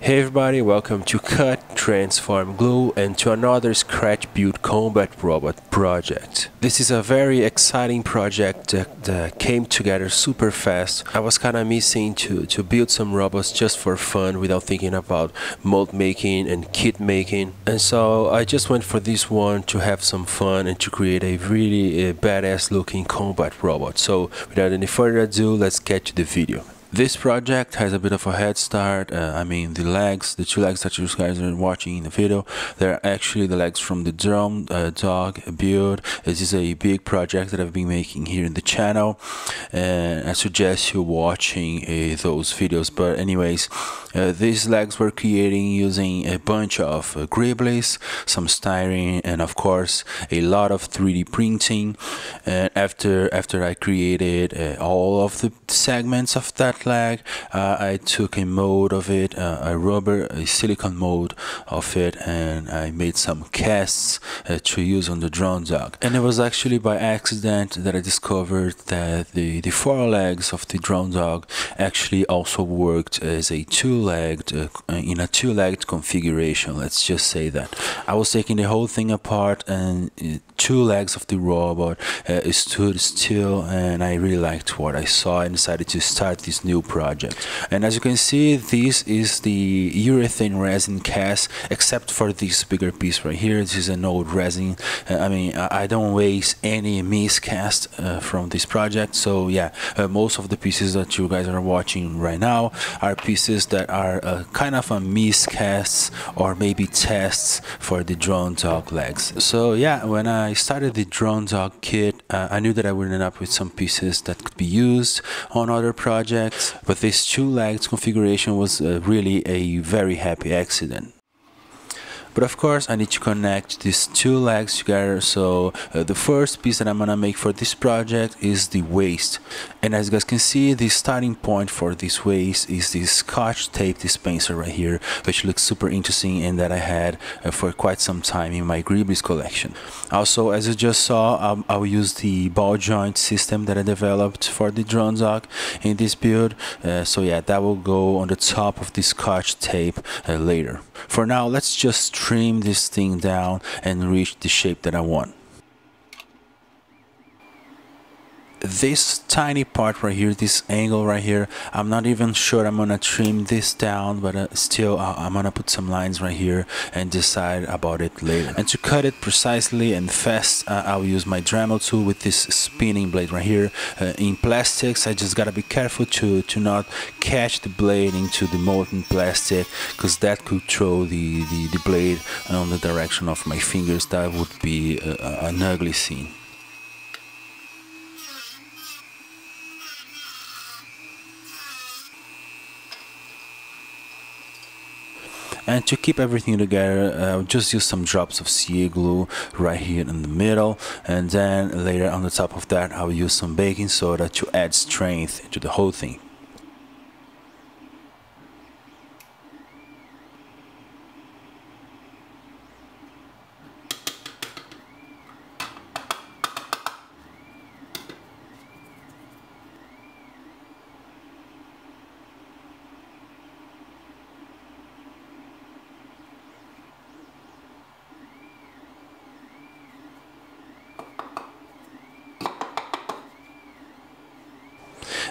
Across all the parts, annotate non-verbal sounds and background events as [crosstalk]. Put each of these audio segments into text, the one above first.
Hey everybody, welcome to Cut, Transform, Glue and to another Scratch Build Combat Robot project. This is a very exciting project that, that came together super fast. I was kinda missing to, to build some robots just for fun without thinking about mold making and kit making. And so I just went for this one to have some fun and to create a really uh, badass looking combat robot. So without any further ado, let's get to the video. This project has a bit of a head start. Uh, I mean, the legs, the two legs that you guys are watching in the video, they're actually the legs from the Drone uh, Dog build. This is a big project that I've been making here in the channel, and I suggest you watching uh, those videos. But anyways, uh, these legs were creating using a bunch of uh, Gribblies, some styrene, and of course a lot of 3D printing. And after after I created uh, all of the segments of that leg uh, I took a mold of it uh, a rubber a silicone mold of it and I made some casts uh, to use on the drone dog and it was actually by accident that I discovered that the the four legs of the drone dog actually also worked as a two-legged uh, in a two-legged configuration let's just say that. I was taking the whole thing apart and uh, two legs of the robot uh, stood still and I really liked what I saw and decided to start this new project. And as you can see this is the urethane resin cast except for this bigger piece right here. This is an old resin. Uh, I mean I don't waste any miscast uh, from this project. So yeah uh, most of the pieces that you guys are watching right now are pieces that are uh, kind of a miscasts or maybe tests for the drone dog legs. So yeah when I started the drone dog kit uh, I knew that I would end up with some pieces that could be used on other projects but this two legs configuration was uh, really a very happy accident but of course I need to connect these two legs together. So uh, the first piece that I'm gonna make for this project is the waist. And as you guys can see the starting point for this waist is this scotch tape dispenser right here which looks super interesting and that I had uh, for quite some time in my Gribblies collection. Also as you just saw um, I'll use the ball joint system that I developed for the drone dog in this build. Uh, so yeah that will go on the top of the scotch tape uh, later. For now let's just trim this thing down and reach the shape that I want. This tiny part right here this angle right here I'm not even sure I'm gonna trim this down but uh, still uh, I'm gonna put some lines right here and decide about it later. And to cut it precisely and fast uh, I'll use my Dremel tool with this spinning blade right here. Uh, in plastics I just gotta be careful to to not catch the blade into the molten plastic because that could throw the, the, the blade on the direction of my fingers. That would be an ugly scene and to keep everything together uh, just use some drops of CA glue right here in the middle. And then later on the top of that I'll use some baking soda to add strength to the whole thing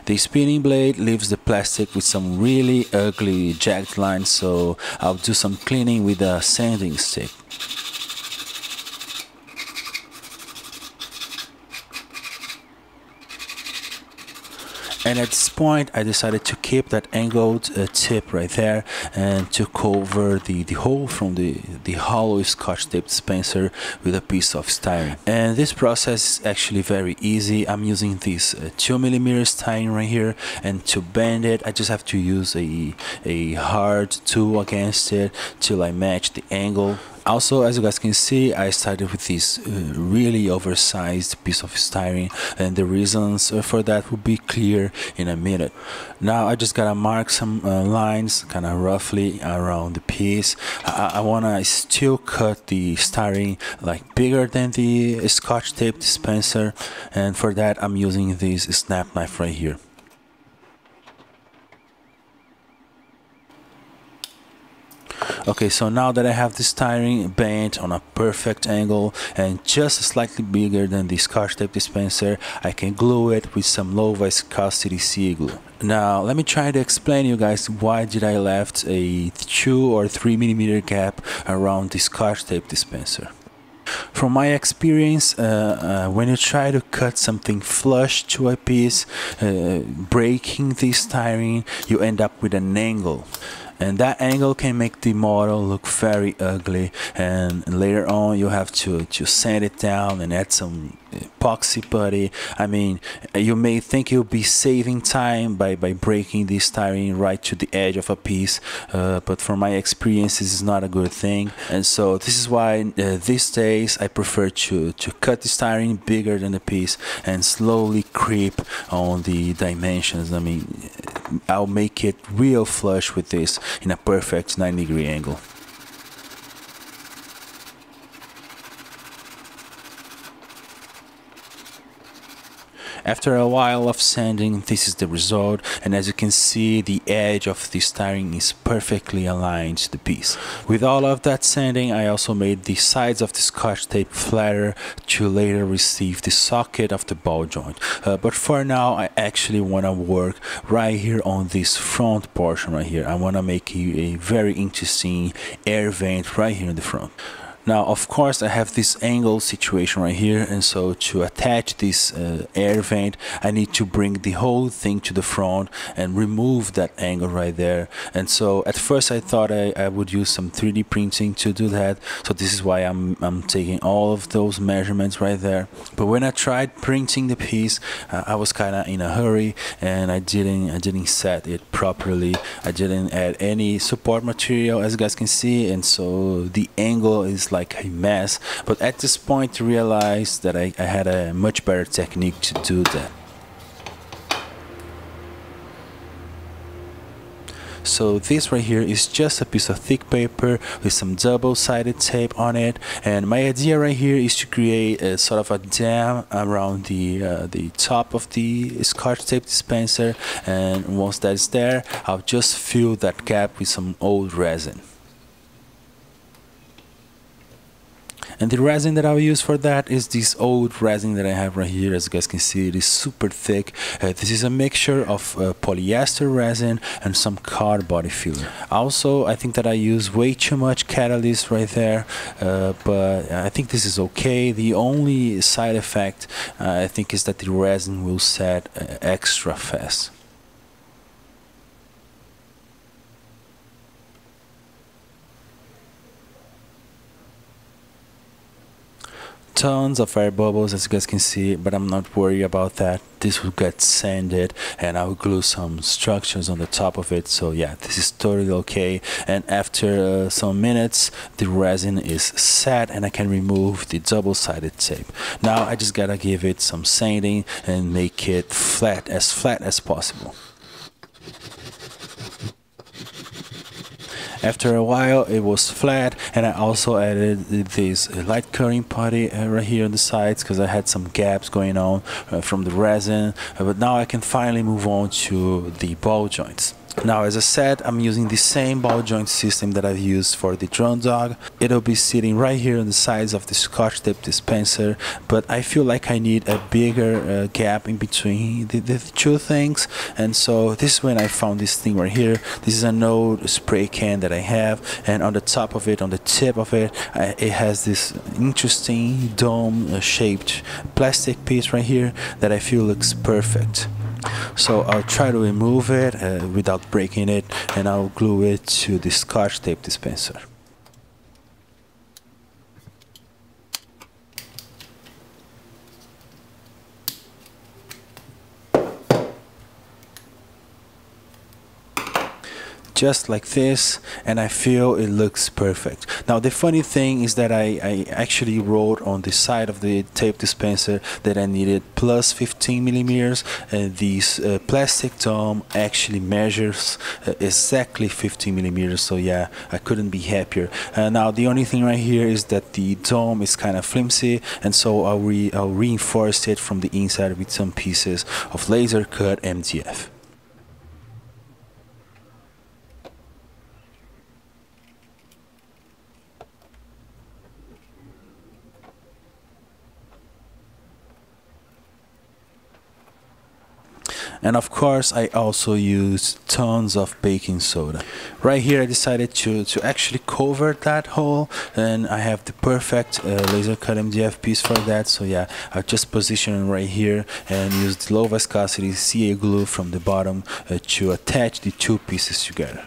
The spinning blade leaves the plastic with some really ugly jagged lines so I'll do some cleaning with a sanding stick. And at this point I decided to keep that angled uh, tip right there and to cover the, the hole from the, the hollow scotch tape dispenser with a piece of styrene. And this process is actually very easy. I'm using this uh, 2 millimeter styrene right here. And to bend it I just have to use a, a hard tool against it till I match the angle also as you guys can see I started with this uh, really oversized piece of styrene and the reasons for that will be clear in a minute. Now I just gotta mark some uh, lines kind of roughly around the piece. I, I wanna still cut the styrene like bigger than the scotch tape dispenser and for that I'm using this snap knife right here Okay, so now that I have this styrene bent on a perfect angle and just slightly bigger than the scotch tape dispenser, I can glue it with some low viscosity CA glue. Now, let me try to explain you guys why did I left a 2 or 3 millimeter gap around the scotch tape dispenser. From my experience, uh, uh, when you try to cut something flush to a piece, uh, breaking the styrene, you end up with an angle and that angle can make the model look very ugly. And later on you have to to sand it down and add some epoxy putty. I mean you may think you'll be saving time by by breaking this styrene right to the edge of a piece uh, but from my experience this is not a good thing. And so this is why uh, these days I prefer to to cut the styrene bigger than the piece and slowly creep on the dimensions. I mean I'll make it real flush with this in a perfect 90 degree angle. After a while of sanding, this is the result, and as you can see, the edge of the styrene is perfectly aligned to the piece. With all of that sanding, I also made the sides of the scotch tape flatter to later receive the socket of the ball joint. Uh, but for now, I actually want to work right here on this front portion right here. I want to make a, a very interesting air vent right here in the front. Now, of course, I have this angle situation right here, and so to attach this uh, air vent, I need to bring the whole thing to the front and remove that angle right there. And so at first I thought I, I would use some 3D printing to do that. So this is why I'm, I'm taking all of those measurements right there. But when I tried printing the piece, uh, I was kind of in a hurry and I didn't, I didn't set it properly. I didn't add any support material as you guys can see. And so the angle is like like a mess but at this point realized that I, I had a much better technique to do that. So this right here is just a piece of thick paper with some double-sided tape on it and my idea right here is to create a sort of a dam around the uh, the top of the scotch tape dispenser and once that's there I'll just fill that gap with some old resin and the resin that I'll use for that is this old resin that I have right here. As you guys can see it is super thick. Uh, this is a mixture of uh, polyester resin and some car body filler. Also I think that I use way too much catalyst right there uh, but I think this is okay. The only side effect uh, I think is that the resin will set uh, extra fast tons of air bubbles as you guys can see but I'm not worried about that. This will get sanded and I will glue some structures on the top of it. So yeah this is totally okay. And after uh, some minutes the resin is set and I can remove the double-sided tape. Now I just gotta give it some sanding and make it flat as flat as possible After a while, it was flat, and I also added this light cutting putty uh, right here on the sides because I had some gaps going on uh, from the resin. Uh, but now I can finally move on to the ball joints. Now, as I said, I'm using the same ball joint system that I've used for the drone dog. It'll be sitting right here on the sides of the scotch tape dispenser, but I feel like I need a bigger uh, gap in between the, the, two things. And so this is when I found this thing right here. This is an old spray can that I have, and on the top of it, on the tip of it, I, it has this interesting dome shaped plastic piece right here that I feel looks perfect so I'll try to remove it uh, without breaking it and I'll glue it to the scotch tape dispenser just like this and I feel it looks perfect. Now the funny thing is that I, I actually wrote on the side of the tape dispenser that I needed plus 15 millimeters and this uh, plastic dome actually measures uh, exactly 15 millimeters so yeah I couldn't be happier. Uh, now the only thing right here is that the dome is kind of flimsy and so I'll, re I'll reinforce it from the inside with some pieces of laser cut MDF. And of course I also use tons of baking soda. Right here I decided to to actually cover that hole and I have the perfect uh, laser cut MDF piece for that. So yeah I just position it right here and use the low viscosity CA glue from the bottom uh, to attach the two pieces together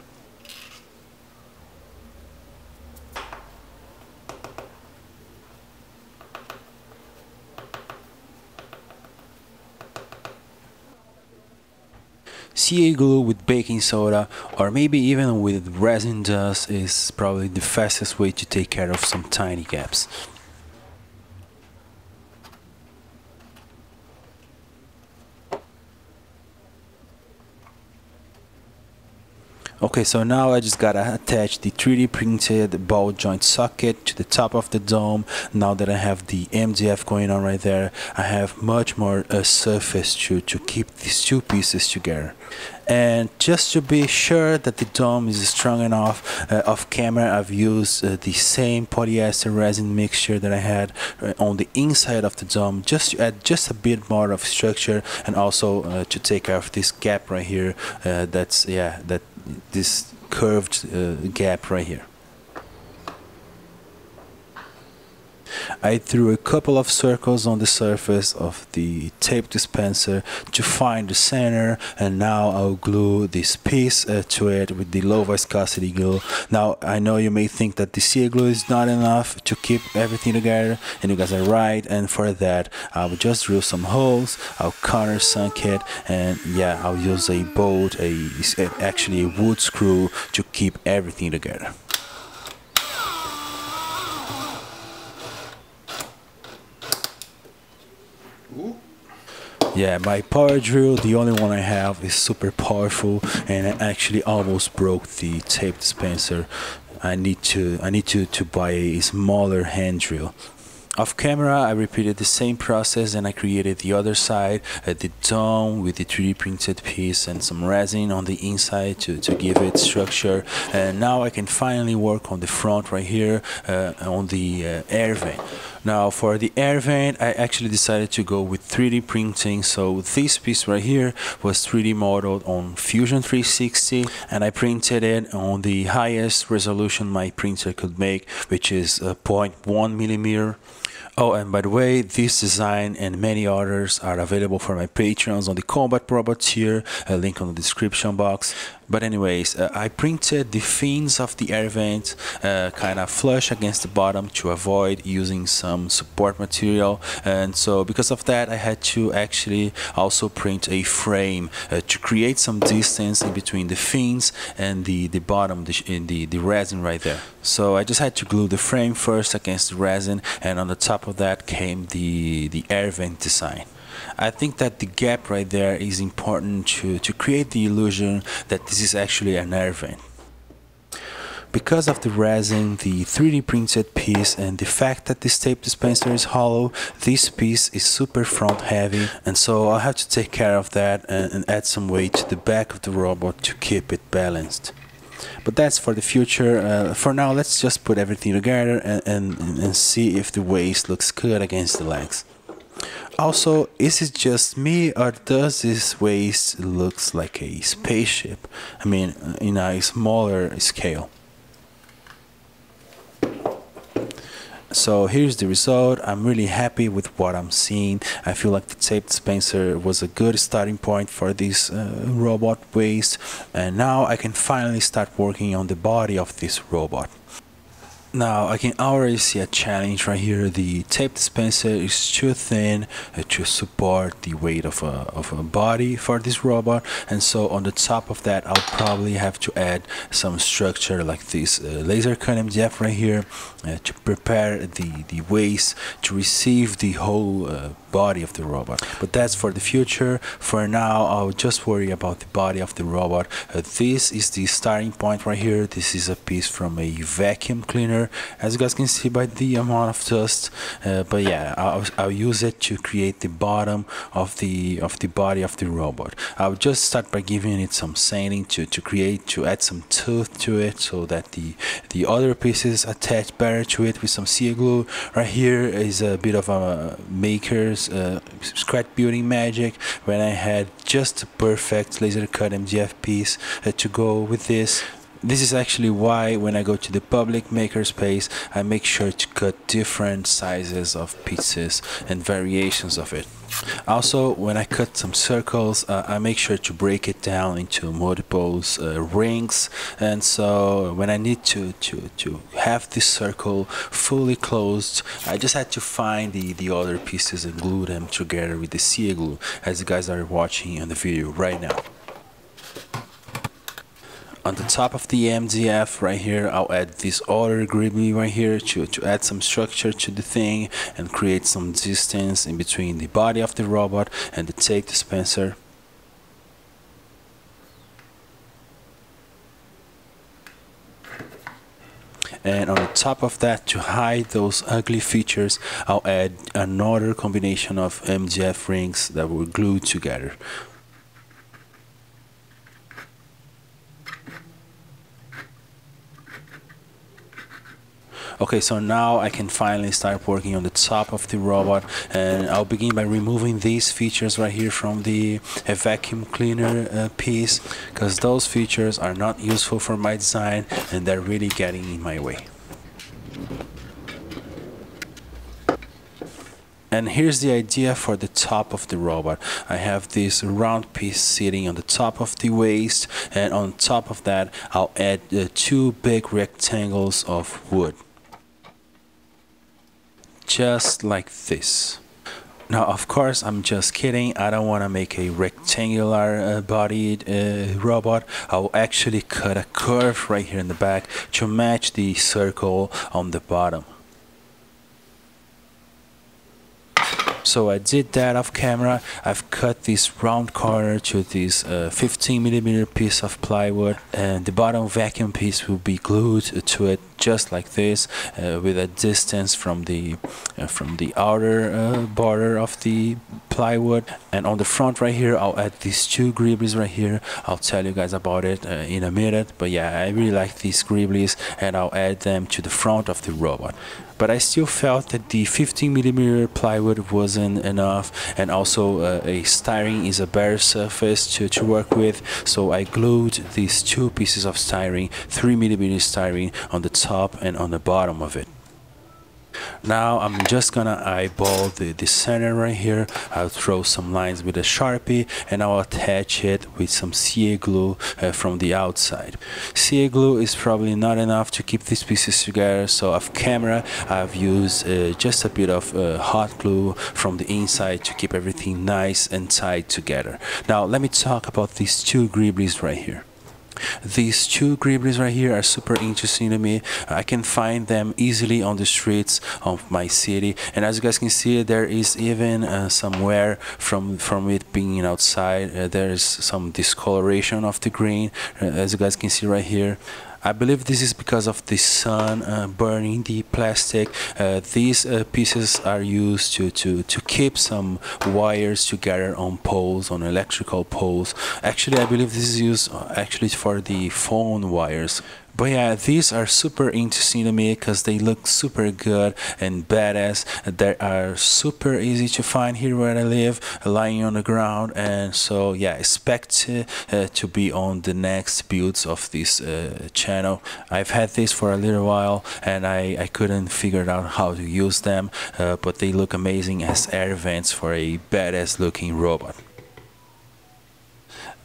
CA glue with baking soda or maybe even with resin dust is probably the fastest way to take care of some tiny gaps. Okay, so now I just gotta attach the 3D printed ball joint socket to the top of the dome. Now that I have the MDF going on right there, I have much more uh, surface to, to keep these two pieces together. And just to be sure that the dome is strong enough, uh, off camera I've used uh, the same polyester resin mixture that I had uh, on the inside of the dome just to add just a bit more of structure and also uh, to take care of this gap right here uh, that's yeah that this curved uh, gap right here. I threw a couple of circles on the surface of the tape dispenser to find the center and now I'll glue this piece uh, to it with the low viscosity glue. Now I know you may think that the CA glue is not enough to keep everything together and you guys are right and for that I will just drill some holes, I'll countersunk it and yeah I'll use a bolt, a actually a wood screw to keep everything together. Yeah, my power drill, the only one I have, is super powerful, and I actually almost broke the tape dispenser. I need to I need to to buy a smaller hand drill. Off camera, I repeated the same process and I created the other side, at the dome with the 3D printed piece and some resin on the inside to, to give it structure. And now I can finally work on the front right here uh, on the uh, air vent. Now for the air vent, I actually decided to go with 3D printing. So this piece right here was 3D modeled on Fusion 360 and I printed it on the highest resolution my printer could make, which is uh, 0.1 millimeter. Oh, and by the way, this design and many others are available for my patrons on the Combat Robots tier, a link on the description box. But anyways, uh, I printed the fins of the air vent uh, kind of flush against the bottom to avoid using some support material. And so because of that, I had to actually also print a frame uh, to create some distance in between the fins and the, the bottom, the, in the, the resin right there. So I just had to glue the frame first against the resin and on the top of that came the, the air vent design. I think that the gap right there is important to, to create the illusion that this is actually an air vent. Because of the resin, the 3D printed piece and the fact that this tape dispenser is hollow, this piece is super front heavy and so I'll have to take care of that and, and add some weight to the back of the robot to keep it balanced. But that's for the future. Uh, for now let's just put everything together and, and, and see if the waist looks good against the legs also, is it just me or does this waist looks like a spaceship? I mean, in a smaller scale. so here's the result i'm really happy with what i'm seeing i feel like the tape dispenser was a good starting point for this uh, robot waist and now i can finally start working on the body of this robot now I can already see a challenge right here. The tape dispenser is too thin uh, to support the weight of a, of a body for this robot and so on the top of that I'll probably have to add some structure like this uh, laser cut MDF right here uh, to prepare the, the waist to receive the whole uh, body of the robot. But that's for the future. For now I'll just worry about the body of the robot. Uh, this is the starting point right here. This is a piece from a vacuum cleaner as you guys can see by the amount of dust uh, but yeah I'll, I'll use it to create the bottom of the of the body of the robot I'll just start by giving it some sanding to, to create to add some tooth to it so that the the other pieces attach better to it with some CA glue right here is a bit of a maker's years uh, scratch building magic when I had just a perfect laser cut MDF piece uh, to go with this. This is actually why when I go to the public makerspace I make sure to cut different sizes of pieces and variations of it also when I cut some circles uh, I make sure to break it down into multiple uh, rings. And so when I need to, to, to have this circle fully closed I just had to find the, the other pieces and glue them together with the CA glue as you guys are watching in the video right now on the top of the MDF right here I'll add this other gribbly right here to, to add some structure to the thing and create some distance in between the body of the robot and the tape dispenser. And on the top of that to hide those ugly features I'll add another combination of MDF rings that were glued together okay so now I can finally start working on the top of the robot and I'll begin by removing these features right here from the vacuum cleaner uh, piece because those features are not useful for my design and they're really getting in my way. And here's the idea for the top of the robot. I have this round piece sitting on the top of the waist and on top of that I'll add uh, two big rectangles of wood just like this. Now, of course, I'm just kidding. I don't want to make a rectangular uh, bodied uh, robot. I'll actually cut a curve right here in the back to match the circle on the bottom. so I did that off camera I've cut this round corner to this uh, 15 millimeter piece of plywood and the bottom vacuum piece will be glued to it just like this uh, with a distance from the uh, from the outer uh, border of the plywood. And on the front right here I'll add these two gribblies right here. I'll tell you guys about it in a minute. But yeah I really like these gribblies and I'll add them to the front of the robot. But I still felt that the 15 millimeter plywood wasn't enough and also uh, a styrene is a better surface to, to work with. So I glued these two pieces of styrene 3 millimeter styrene on the top and on the bottom of it now I'm just gonna eyeball the, the center right here. I'll throw some lines with a Sharpie and I'll attach it with some CA glue uh, from the outside. CA glue is probably not enough to keep these pieces together so off camera I've used uh, just a bit of uh, hot glue from the inside to keep everything nice and tight together. Now let me talk about these two gribblies right here. These two gribblies right here are super interesting to me. I can find them easily on the streets of my city. And as you guys can see, there is even uh, some wear from, from it being outside. Uh, there is some discoloration of the green, uh, as you guys can see right here. I believe this is because of the sun uh, burning the plastic. Uh, these uh, pieces are used to, to, to keep some wires together on poles, on electrical poles. Actually, I believe this is used uh, actually for the phone wires. But yeah, these are super interesting to me because they look super good and badass. They are super easy to find here where I live, lying on the ground. And so yeah, expect uh, to be on the next builds of this uh, channel. I've had this for a little while and I, I couldn't figure out how to use them, uh, but they look amazing as air vents for a badass looking robot.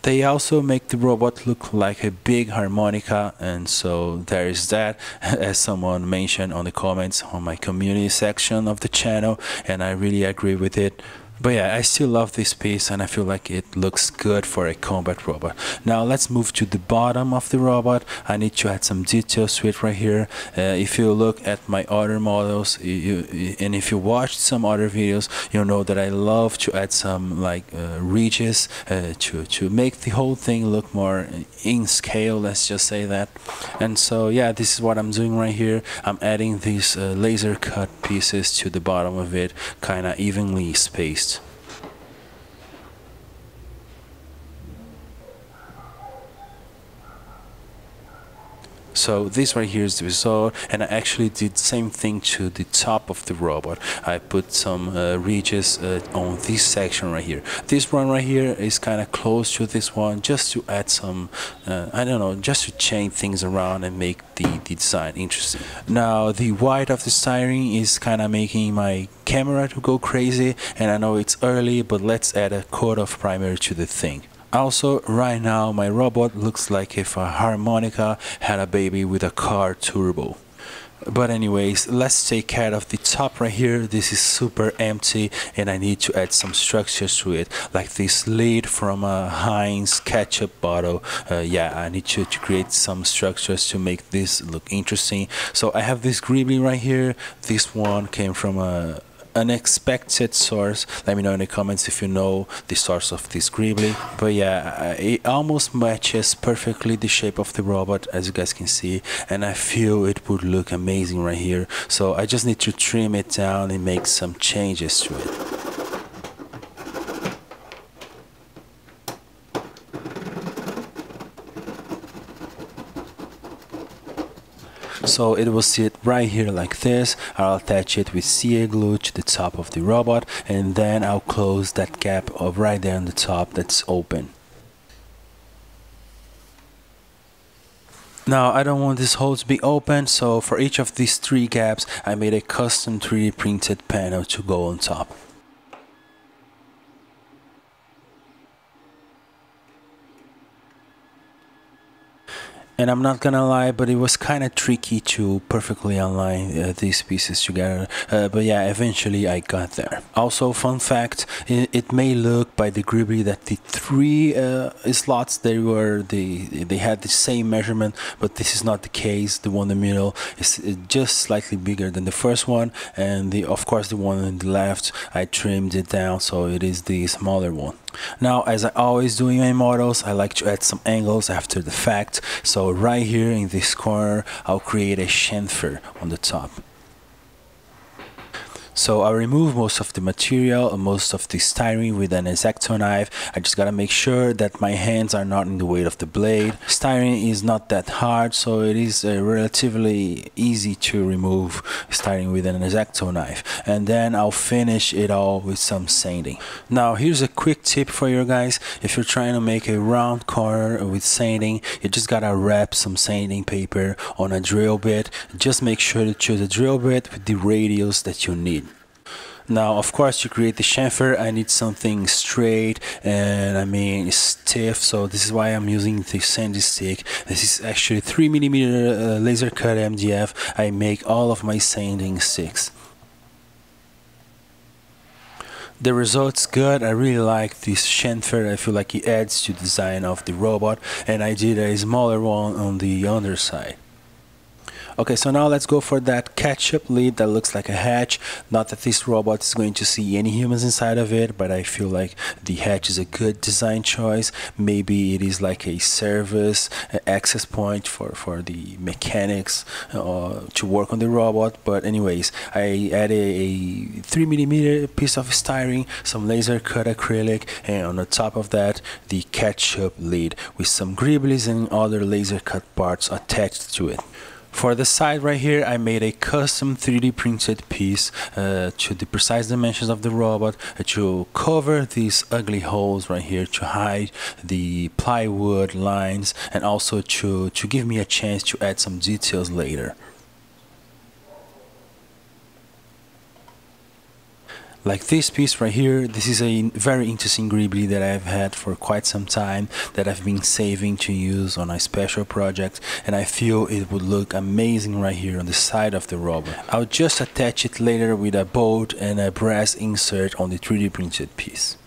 They also make the robot look like a big harmonica and so there is that [laughs] as someone mentioned on the comments on my community section of the channel and I really agree with it. But yeah, I still love this piece and I feel like it looks good for a combat robot. Now let's move to the bottom of the robot. I need to add some details to it right here. Uh, if you look at my other models you, you, and if you watched some other videos, you'll know that I love to add some like uh, ridges uh, to, to make the whole thing look more in scale, let's just say that. And so yeah, this is what I'm doing right here. I'm adding these uh, laser cut pieces to the bottom of it, kind of evenly spaced. So this right here is the result and I actually did same thing to the top of the robot. I put some uh, ridges uh, on this section right here. This one right here is kind of close to this one just to add some, uh, I don't know, just to change things around and make the, the design interesting. Now the white of the styrene is kind of making my camera to go crazy and I know it's early but let's add a coat of primer to the thing. Also, right now my robot looks like if a harmonica had a baby with a car turbo. But anyways, let's take care of the top right here. This is super empty and I need to add some structures to it. Like this lid from a Heinz ketchup bottle. Uh, yeah, I need to, to create some structures to make this look interesting. So I have this gribbly right here. This one came from a unexpected source. Let me know in the comments if you know the source of this gribbly but yeah uh, it almost matches perfectly the shape of the robot as you guys can see. And I feel it would look amazing right here. So I just need to trim it down and make some changes to it so it will sit right here like this I'll attach it with CA glue to the top of the robot and then I'll close that gap of right there on the top that's open Now I don't want this hole to be open so for each of these three gaps I made a custom 3D printed panel to go on top. And I'm not gonna lie but it was kind of tricky to perfectly align uh, these pieces together. Uh, but yeah eventually I got there. Also fun fact it, it may look by the Gribbly that the three uh, slots they were the they had the same measurement but this is not the case. The one in the middle is uh, just slightly bigger than the first one and the of course the one on the left I trimmed it down so it is the smaller one now, as I always do in my models, I like to add some angles after the fact. So right here in this corner, I'll create a chamfer on the top. So I remove most of the material and most of the styrene with an X-Acto knife. I just gotta make sure that my hands are not in the way of the blade. Styrene is not that hard, so it is uh, relatively easy to remove styrene with an X-Acto knife. And then I'll finish it all with some sanding. Now here's a quick tip for you guys. If you're trying to make a round corner with sanding, you just gotta wrap some sanding paper on a drill bit. Just make sure to choose a drill bit with the radius that you need. Now, of course, to create the chamfer, I need something straight and I mean stiff. So this is why I'm using the sandy stick. This is actually 3 millimeter uh, laser cut MDF. I make all of my sanding sticks the result's good i really like this chamfer i feel like it adds to the design of the robot and i did a smaller one on the underside Okay, so now let's go for that ketchup lid that looks like a hatch. Not that this robot is going to see any humans inside of it, but I feel like the hatch is a good design choice. Maybe it is like a service access point for, for the mechanics uh, to work on the robot. But anyways, I added a 3 millimeter piece of styrene, some laser cut acrylic, and on the top of that, the ketchup lid with some gribblies and other laser cut parts attached to it. For the side right here, I made a custom 3D printed piece uh, to the precise dimensions of the robot uh, to cover these ugly holes right here to hide the plywood lines and also to, to give me a chance to add some details later. Like this piece right here this is a very interesting gribbly that I've had for quite some time that I've been saving to use on a special project and I feel it would look amazing right here on the side of the robot I'll just attach it later with a bolt and a brass insert on the 3D printed piece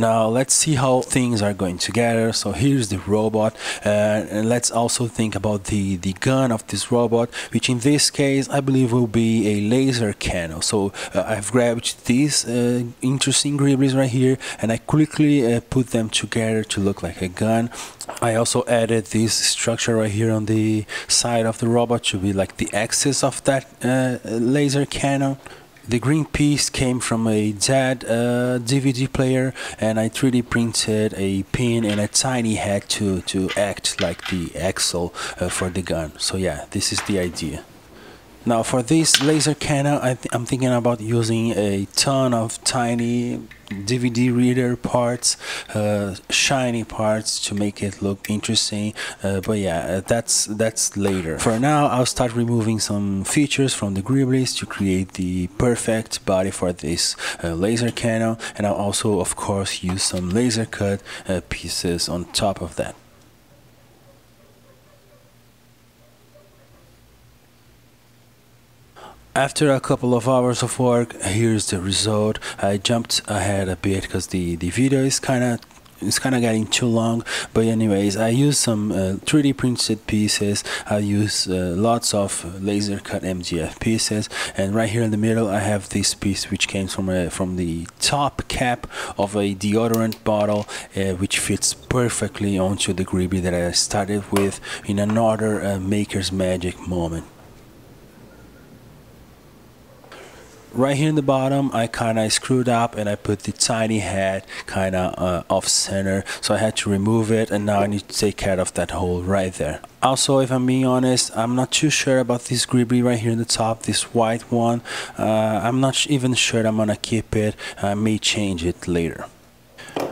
now let's see how things are going together. So here's the robot uh, and let's also think about the, the gun of this robot, which in this case I believe will be a laser cannon. So uh, I've grabbed these uh, interesting gribblies right here and I quickly uh, put them together to look like a gun. I also added this structure right here on the side of the robot to be like the axis of that uh, laser cannon The green piece came from a dead uh, DVD player and I 3D printed a pin and a tiny head to, to act like the axle uh, for the gun. So yeah, this is the idea. Now for this laser cannon, I I'm thinking about using a ton of tiny DVD reader parts, uh, shiny parts to make it look interesting. Uh, but yeah, uh, that's that's later. For now, I'll start removing some features from the Gribblies to create the perfect body for this uh, laser cannon, and I'll also, of course, use some laser cut uh, pieces on top of that. After a couple of hours of work, here's the result. I jumped ahead a bit because the, the video is kind of it's kind of getting too long. But anyways I use some uh, 3D printed pieces. I use uh, lots of laser cut MDF pieces. And right here in the middle I have this piece which came from a, from the top cap of a deodorant bottle uh, which fits perfectly onto the Gribbly that I started with in another uh, maker's magic moment right here in the bottom I kind of screwed up and I put the tiny head kind of uh, off center. So I had to remove it and now I need to take care of that hole right there. Also if I'm being honest I'm not too sure about this Gribbly right here in the top this white one. Uh, I'm not even sure I'm gonna keep it. I may change it later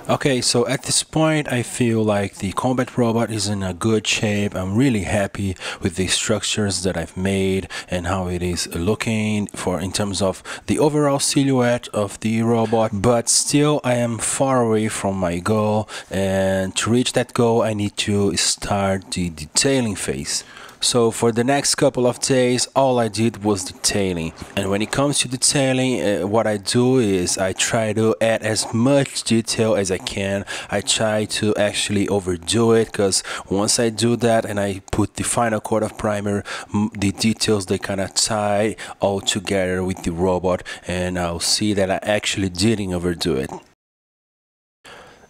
Okay, so at this point I feel like the combat robot is in a good shape. I'm really happy with the structures that I've made and how it is looking for in terms of the overall silhouette of the robot. But still I am far away from my goal and to reach that goal I need to start the detailing phase. So for the next couple of days, all I did was detailing. And when it comes to detailing, uh, what I do is I try to add as much detail as I can. I try to actually overdo it because once I do that and I put the final coat of primer, the details they kind of tie all together with the robot and I'll see that I actually didn't overdo it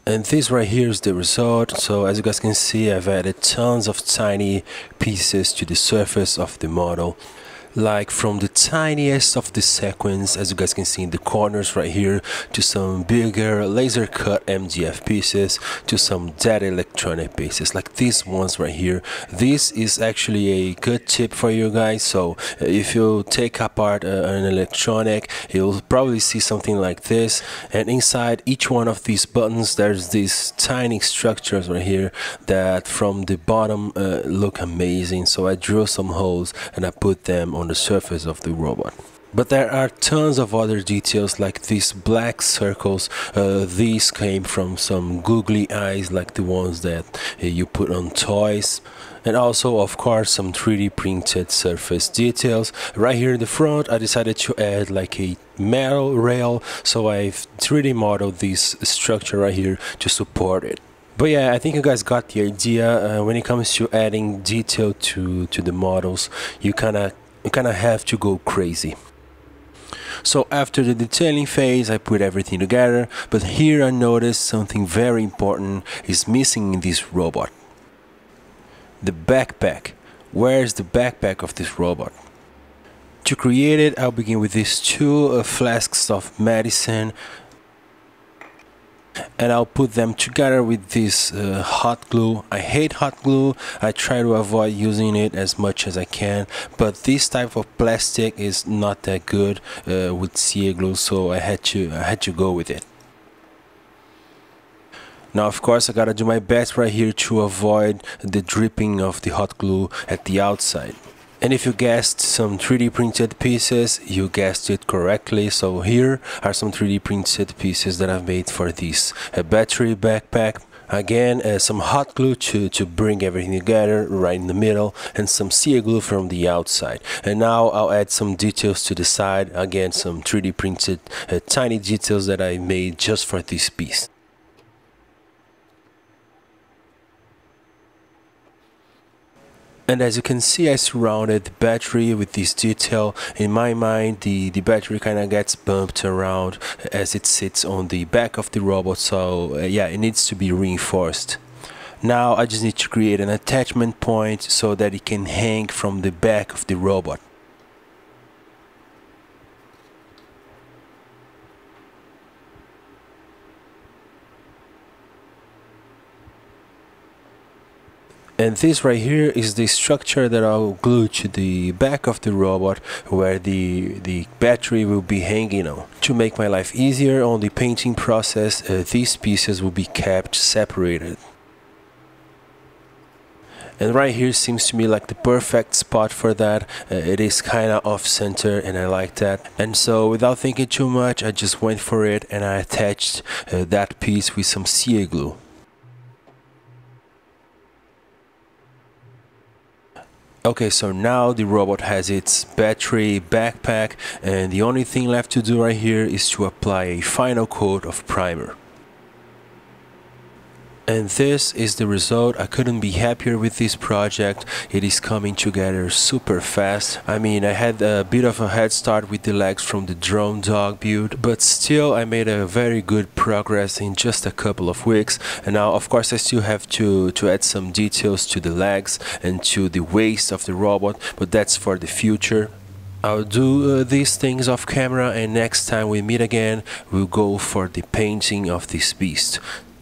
and this right here is the result. So as you guys can see I've added tons of tiny pieces to the surface of the model like from the tiniest of the sequins as you guys can see in the corners right here to some bigger laser cut MDF pieces to some dead electronic pieces like these ones right here. This is actually a good tip for you guys. So uh, if you take apart uh, an electronic you'll probably see something like this. And inside each one of these buttons there's these tiny structures right here that from the bottom uh, look amazing. So I drew some holes and I put them on on the surface of the robot. But there are tons of other details like these black circles. Uh, these came from some googly eyes like the ones that uh, you put on toys. And also, of course, some 3D printed surface details. Right here in the front, I decided to add like a metal rail. So I've 3D modeled this structure right here to support it. But yeah, I think you guys got the idea. Uh, when it comes to adding detail to, to the models, you kind of you kind of have to go crazy. So after the detailing phase, I put everything together, but here I noticed something very important is missing in this robot. The backpack. Where is the backpack of this robot? To create it, I'll begin with these two uh, flasks of medicine and I'll put them together with this uh, hot glue. I hate hot glue. I try to avoid using it as much as I can, but this type of plastic is not that good uh, with CA glue, so I had to I had to go with it. Now, of course, I gotta do my best right here to avoid the dripping of the hot glue at the outside. And if you guessed some 3D printed pieces, you guessed it correctly. So here are some 3D printed pieces that I've made for this a battery backpack. Again, uh, some hot glue to, to bring everything together right in the middle and some CA glue from the outside. And now I'll add some details to the side. Again, some 3D printed uh, tiny details that I made just for this piece. And as you can see, I surrounded the battery with this detail. In my mind, the, the battery kind of gets bumped around as it sits on the back of the robot. So uh, yeah, it needs to be reinforced. Now I just need to create an attachment point so that it can hang from the back of the robot. And this right here is the structure that I'll glue to the back of the robot where the, the battery will be hanging on. To make my life easier on the painting process, uh, these pieces will be kept separated. And right here seems to me like the perfect spot for that. Uh, it is kind of off center and I like that. And so without thinking too much, I just went for it and I attached uh, that piece with some CA glue. Okay, so now the robot has its battery backpack and the only thing left to do right here is to apply a final coat of primer. And this is the result. I couldn't be happier with this project. It is coming together super fast. I mean, I had a bit of a head start with the legs from the drone dog build, but still I made a very good progress in just a couple of weeks. And now, of course, I still have to, to add some details to the legs and to the waist of the robot, but that's for the future. I'll do uh, these things off camera and next time we meet again we'll go for the painting of this beast.